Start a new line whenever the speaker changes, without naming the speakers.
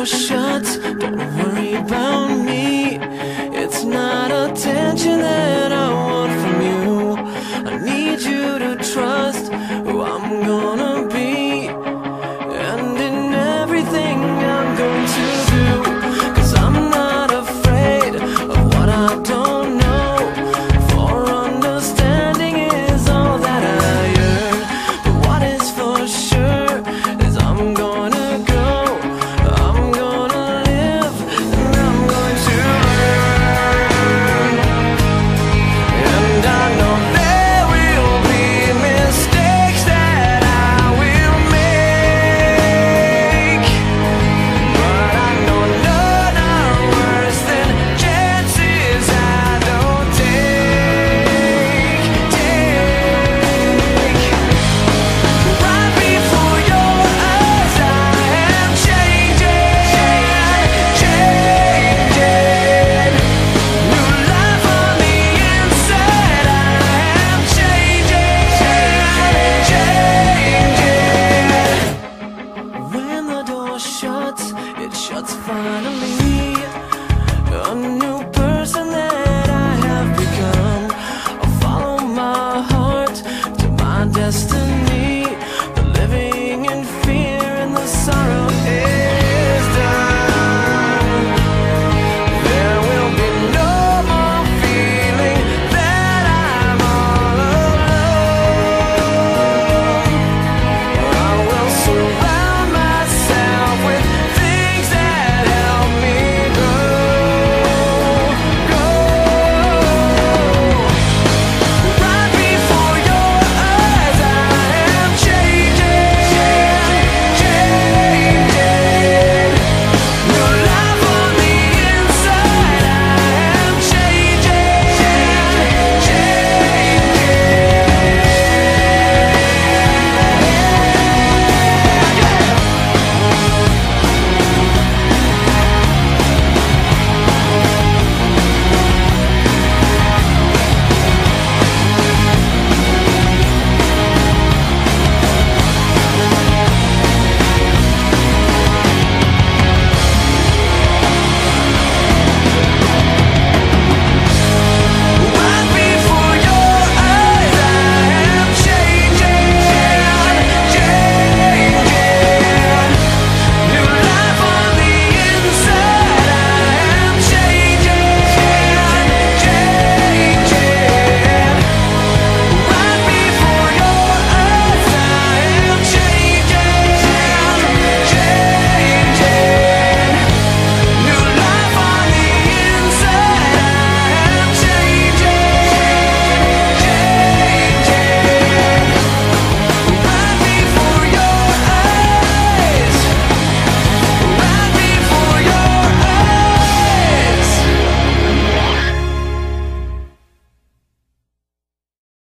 door shut Don't worry about me. It's not attention that